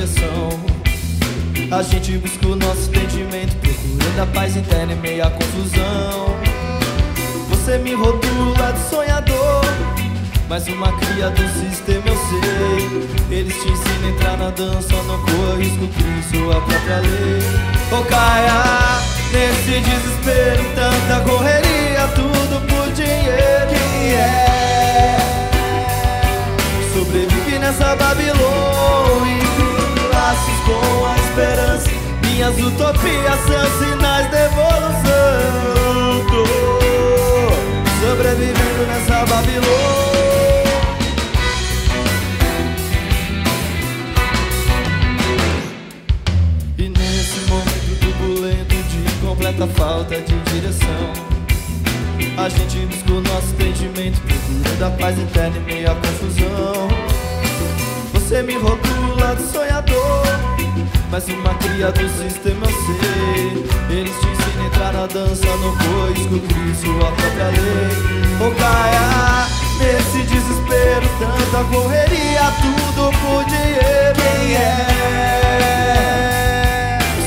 direção. A gente busca o nosso entendimento, procurando a paz interna em meio à confusão. Você me rotula de sonhador, mas uma cria do sistema eu sei. Eles te ensinam a entrar na dança, não corra risco, crie sua própria lei. Ô Caia, nesse desespero, tanta correria, Utopias são sinais de evolução. Tô sobrevivendo nessa Babilônia. E completa falta de direção. A gente busca o nosso entendimento, procurando a paz interna meio à confusão. Mas uma cria do sistema sei. Eles te ensinam a entrar na dança, no coisco, crie sua própria lei. Ô Caia, nesse desespero, tanta correria, tudo por dinheiro. Quem é?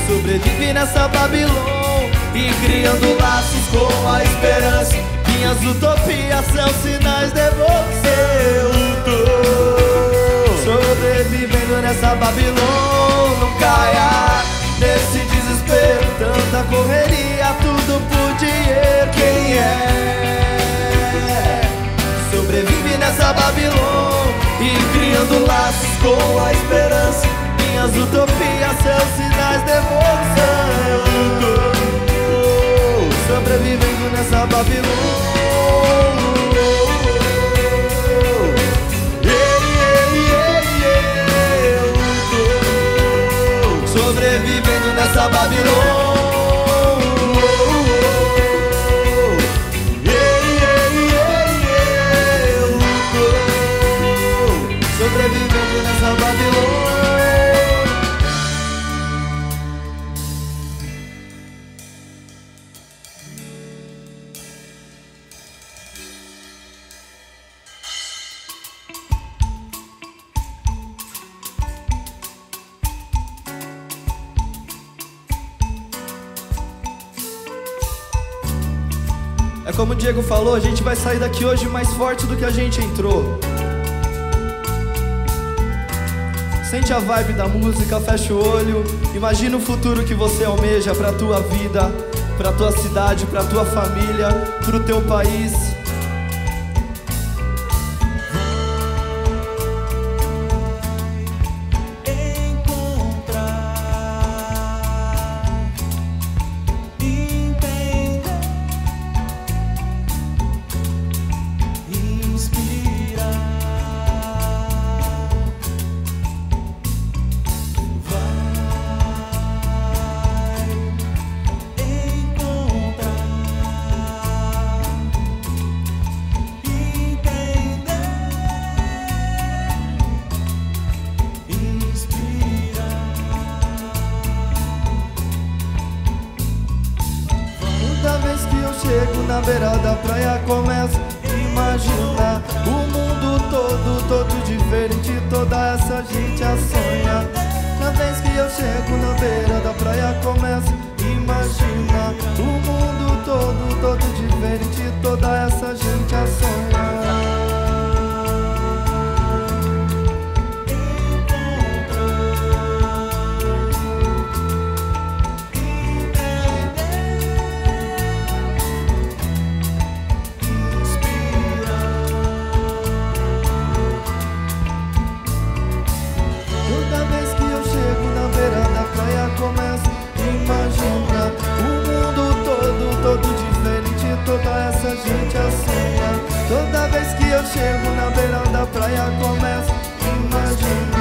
Sobrevive nessa Babilônia e criando laços com a esperança. Minhas utopias são sinais de você. Eu tô sobrevivendo nessa Babilônia. Tanta correria, tudo por dinheiro. Quem é? Sobrevive nessa Babilônia e criando laços com a esperança. Minhas utopias são sinais de evolução. Sobrevivendo nessa Babilônia. Sobrevivendo nessa Babilônia. É como o Diego falou, a gente vai sair daqui hoje mais forte do que a gente entrou. Sente a vibe da música, fecha o olho, imagina o futuro que você almeja pra tua vida, pra tua cidade, pra tua família, pro teu país. Na beira da praia começo a imaginar o mundo todo, todo diferente, toda essa gente a sonhar. Toda vez que eu chego na beira da praia começo a imaginar o mundo todo, todo chego na beira da praia começo a imaginar